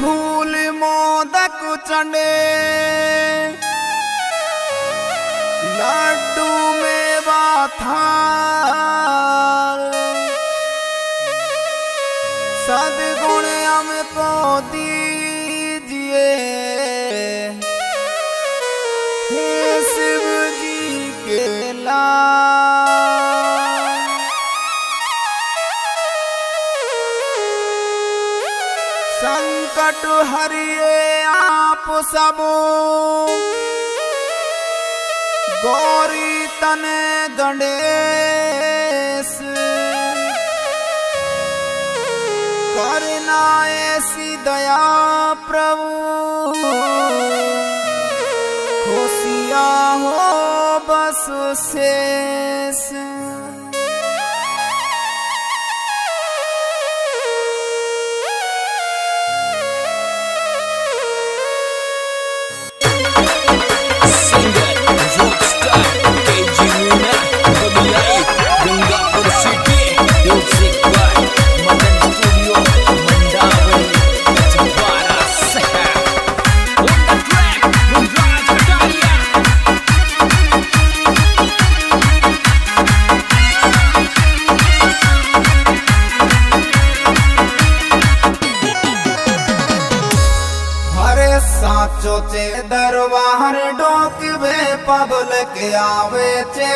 फूल मोदक चंडे लड्डू मेवा बाथार हरिए आप सब। गौरी तन गणेश। करना ऐसी दया प्रभु। खुशिया हो बस शेष। साचो चे दरबार डोकवे पब्लिक आवे चे।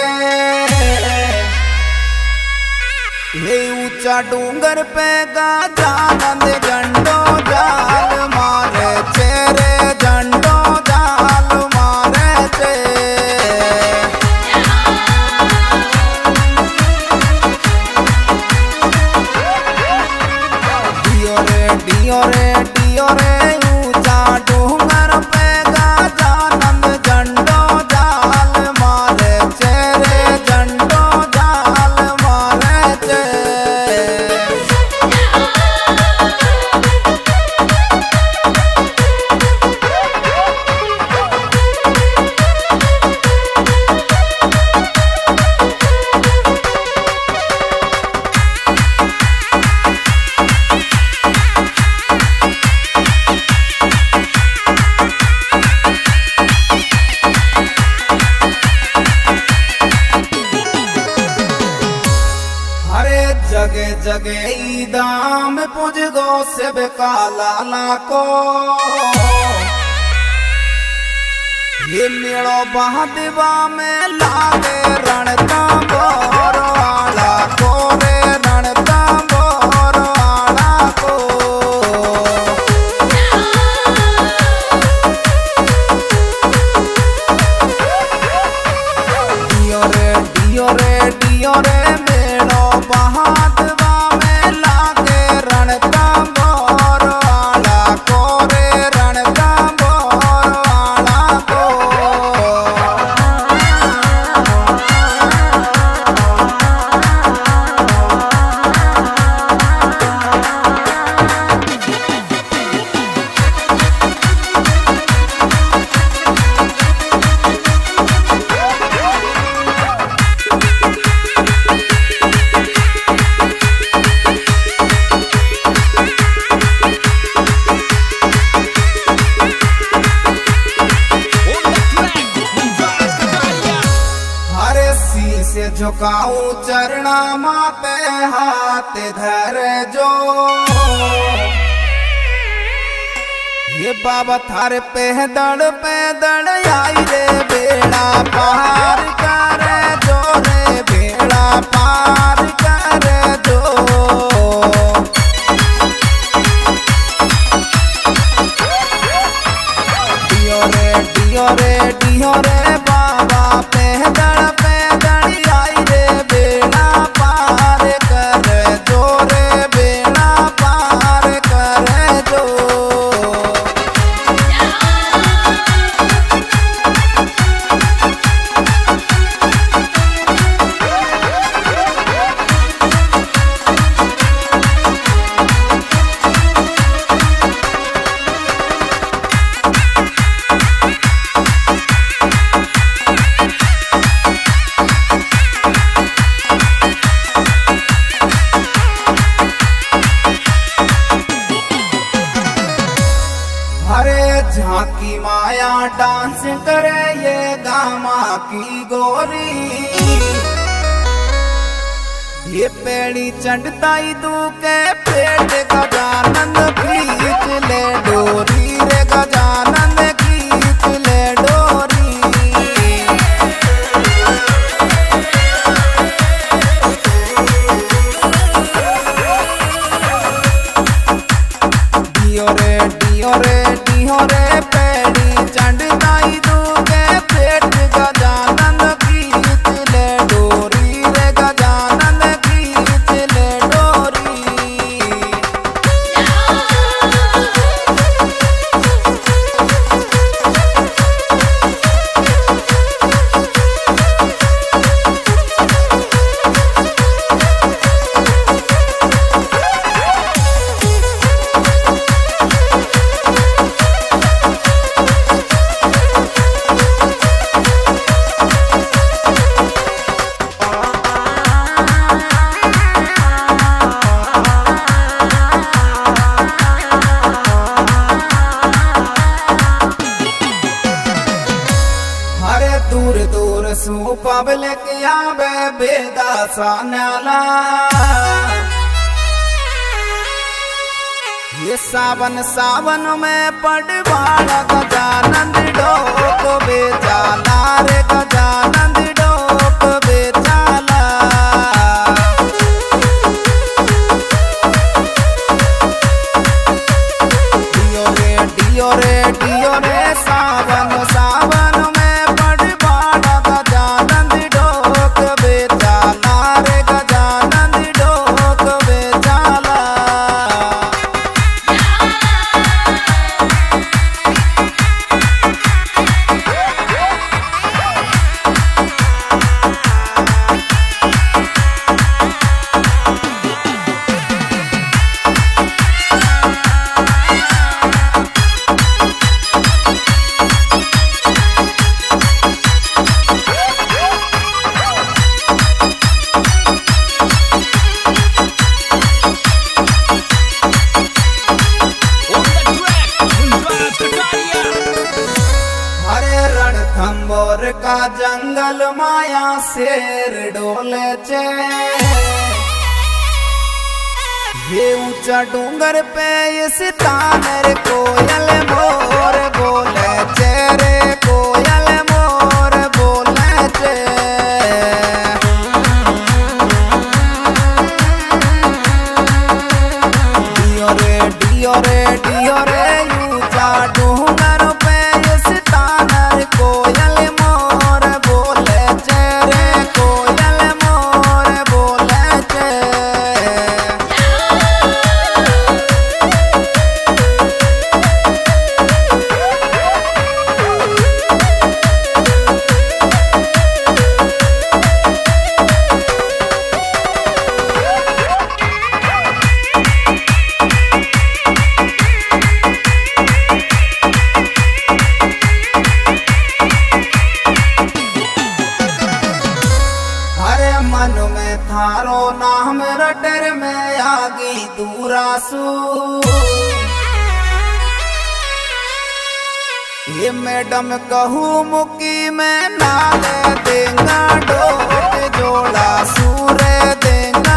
ये ऊँचा डूंगर पे गाजानंद गंडो। जगे जगे दाम पुज गो से काला को। ये मेड़ो बहदवा में लागे रणता झुकाऊं चरणा पे हाथ धर जो। ये बाबा थारे पे दड़ पे दड़ आई रे बेड़ा पार कर जो रे बेड़ा पार। झांकी माया डांस करे ये दामा की गोरी। ये पेड़ी चंडताई दू के पेड़ का जानंद खींच ले ये सावन सावन में पड़ पड़वाड़ा गजानंद डो को बेचाना रे गजानंद बचे ये ऊँचा डूंगर पे ये मेरे कोयल मोर बोले चेरे, कोयल मोर बोले चेरे। ये मैडम कहू मुकी मैं नाले देना डोट जोड़ा सूर देना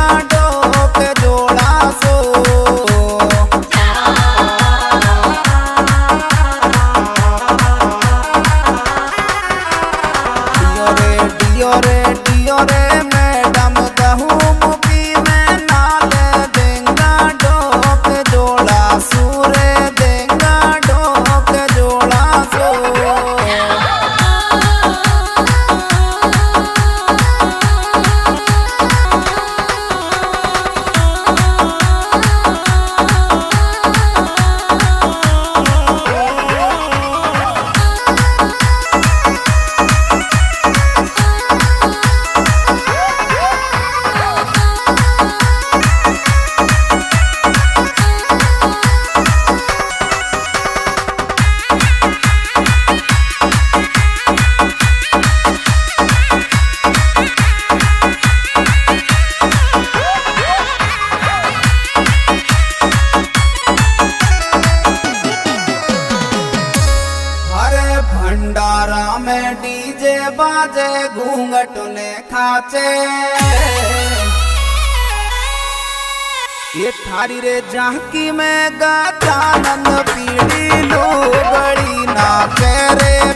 बाजे घूंघट ने खाचे ये थारी रे झांकी में नंद पीड़ी लो बड़ी ना पीड़ी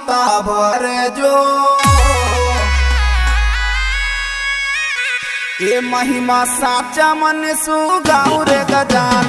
ममता भर जो। ये महिमा साचा मन सुगाऊ रे दर